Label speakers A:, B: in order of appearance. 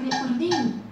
A: Recording.